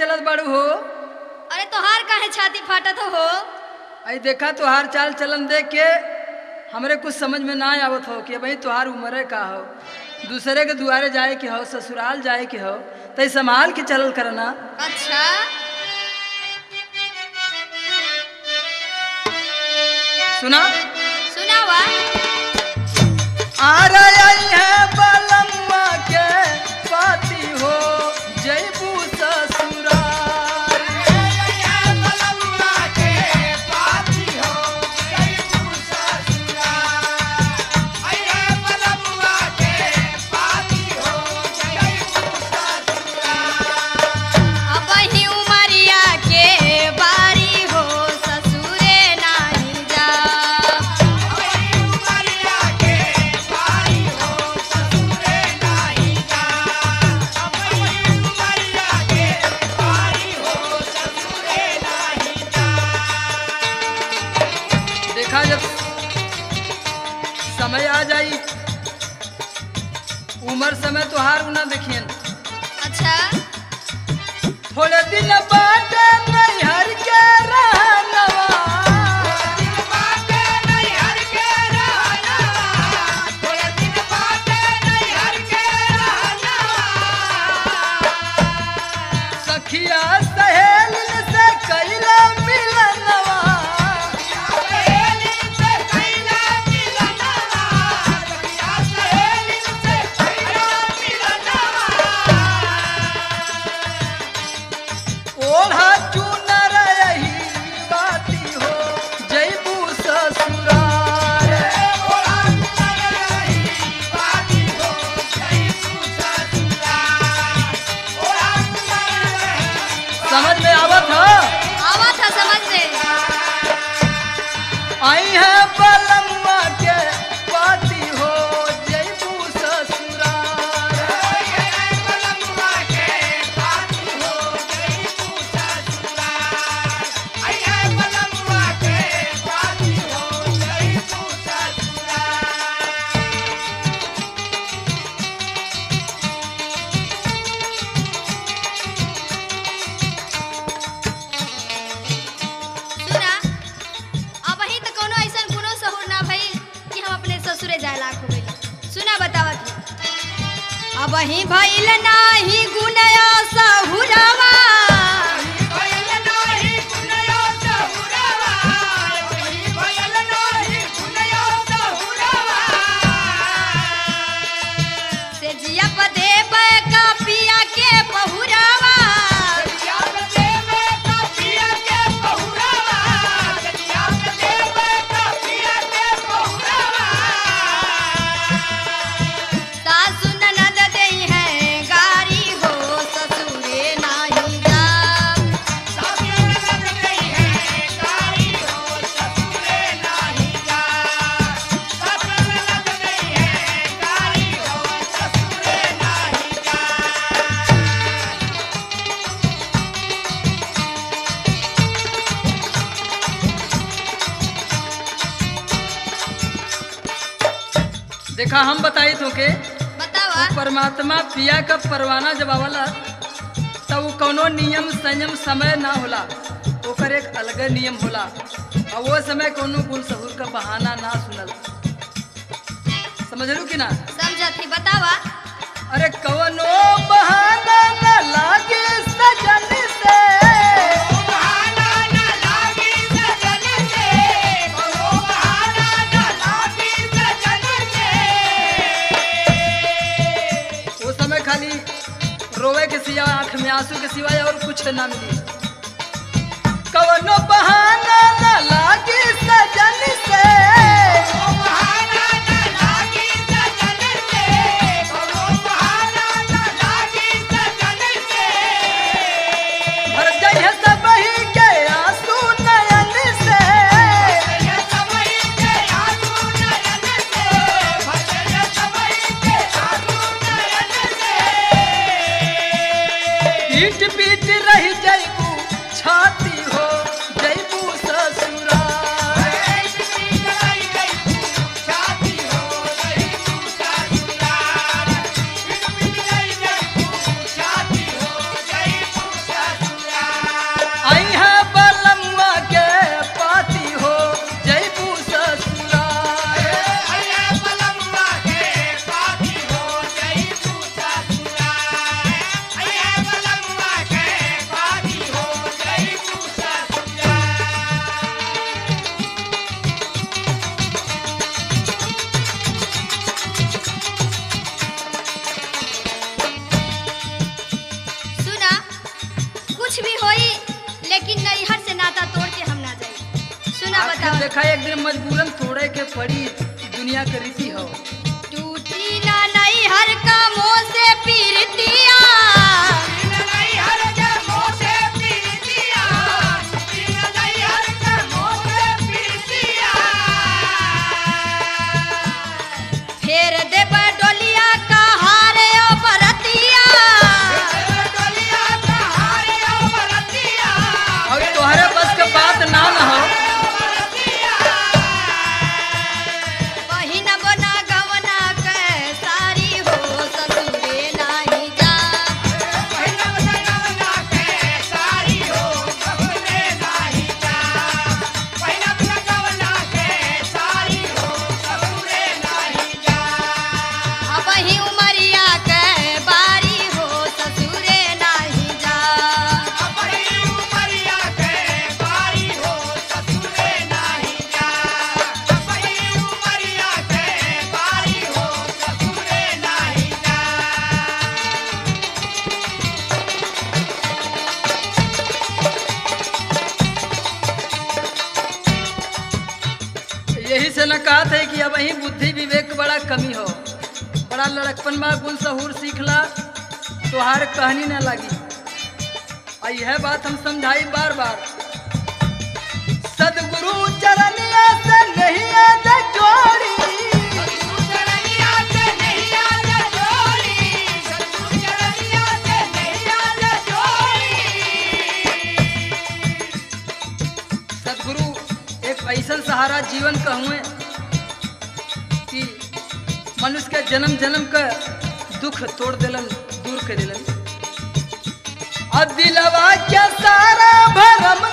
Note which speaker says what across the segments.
Speaker 1: चलत बाड़ू हो?
Speaker 2: अरे तोहार काहे छाती फाटत हो?
Speaker 1: आई देखा तुहार चाल चलन देख के हमरे कुछ समझ में ना आवत हो कि भाई तुहार उम्र का हो। दूसरे के दुआरे जाए के हो ससुराल जाए के हो तई संभाल के चलल करना।
Speaker 2: अच्छा।
Speaker 1: सुना?
Speaker 2: सुनावा
Speaker 1: आ।
Speaker 2: अब ही भइल नाही गुनया सहुरवा
Speaker 1: हम तो के
Speaker 2: बतावा
Speaker 1: परमात्मा पिया का परवाना जब आवला तब कोनो नियम संयम समय ना होला। ओकर एक अलग नियम होला। और वो समय कोनो गुण सहूर का बहाना ना सुनल। समझ लू कि ना?
Speaker 2: समझत बतावा।
Speaker 1: अरे कवनो आँसू के सिवाय और कुछ ना मिली। कवनो बहाना ना लागे सजन से। ऐसा सहारा जीवन का हुए कि मनुष्य के जन्म जन्म का दुख तोड़ दिलन, दूर कर दिलन। अब दिलवा क्या सारा भरम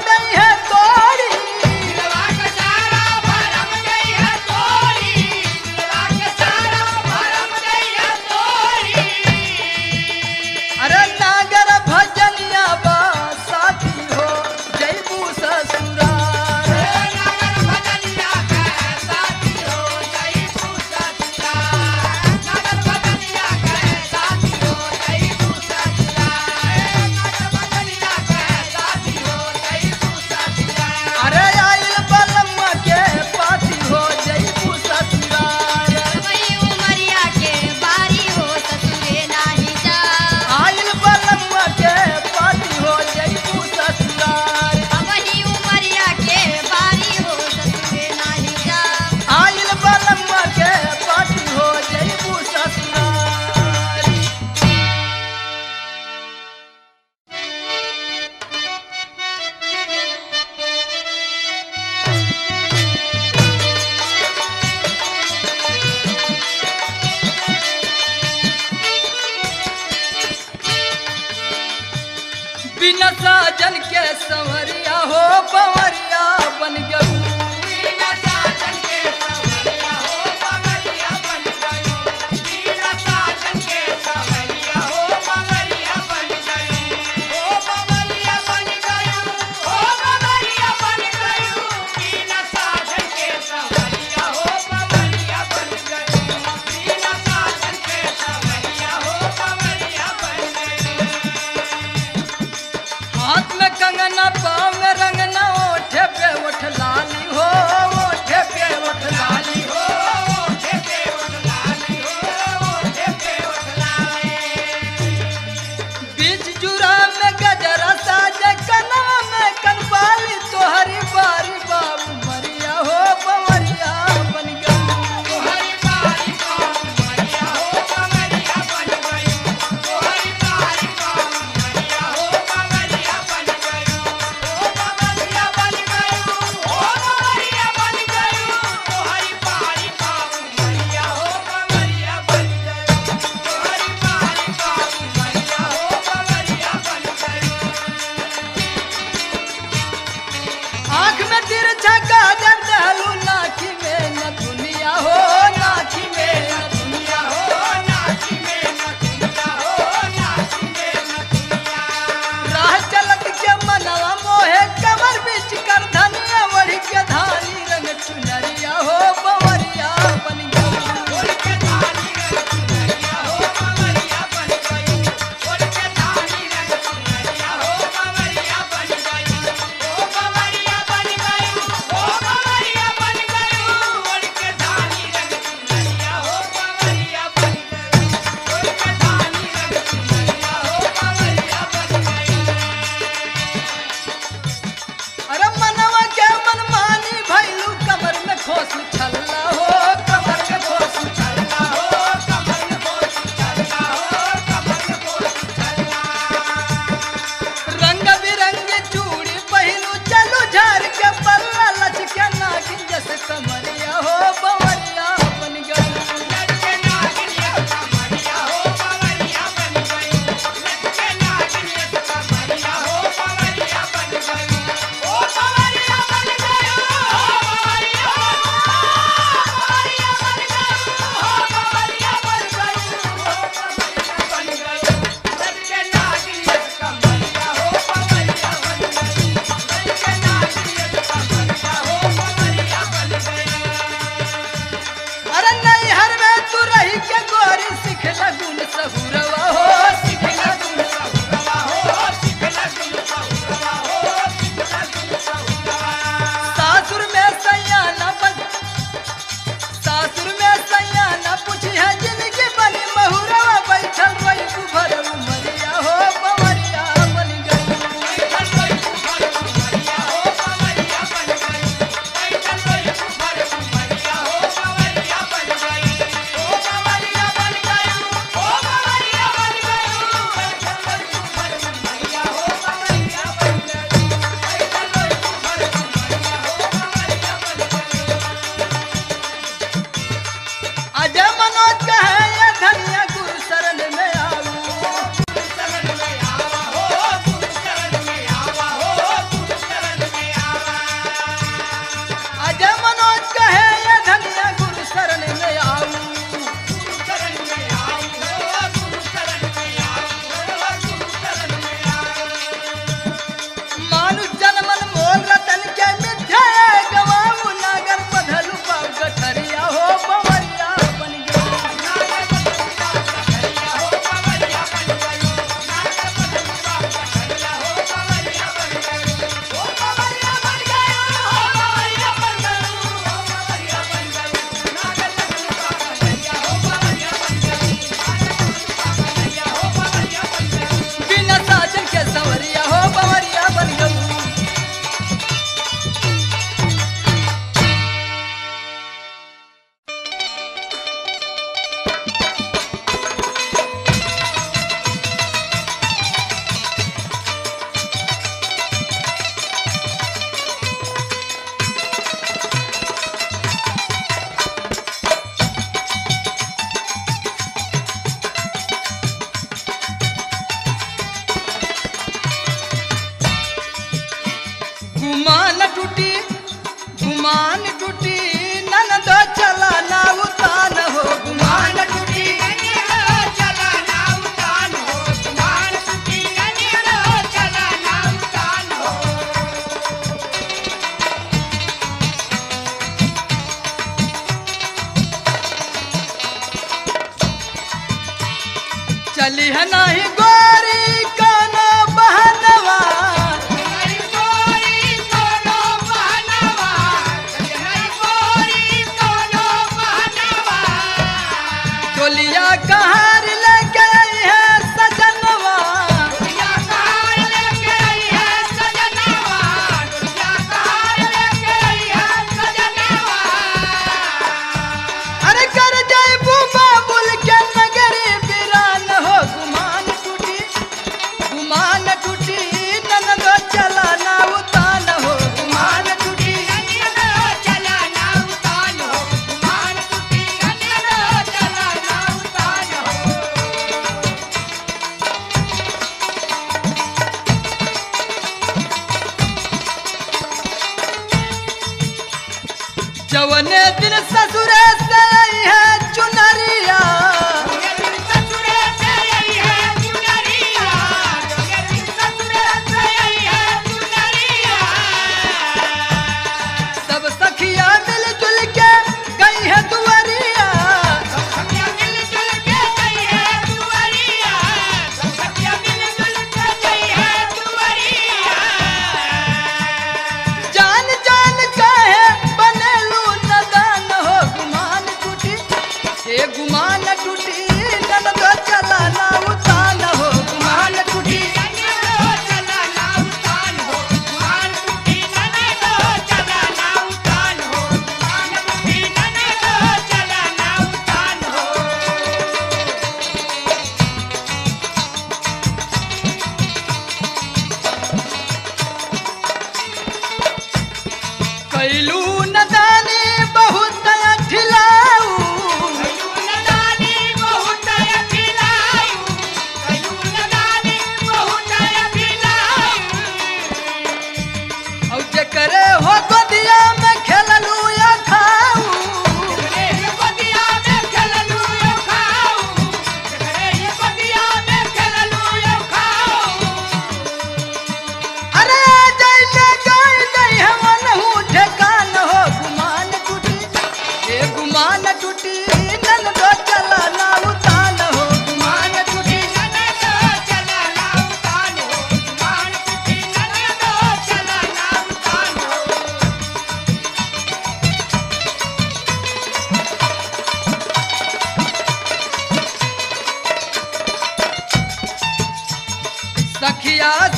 Speaker 1: 야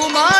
Speaker 1: कुमार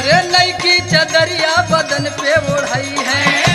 Speaker 1: अरे नई की चदरिया बदन पे ओढ़ाई है।